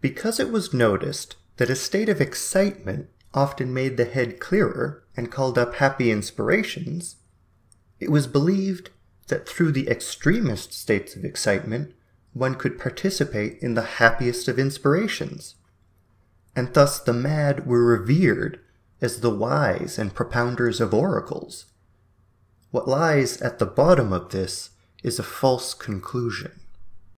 Because it was noticed that a state of excitement often made the head clearer and called up happy inspirations, it was believed that through the extremest states of excitement one could participate in the happiest of inspirations. And thus the mad were revered as the wise and propounders of oracles. What lies at the bottom of this is a false conclusion.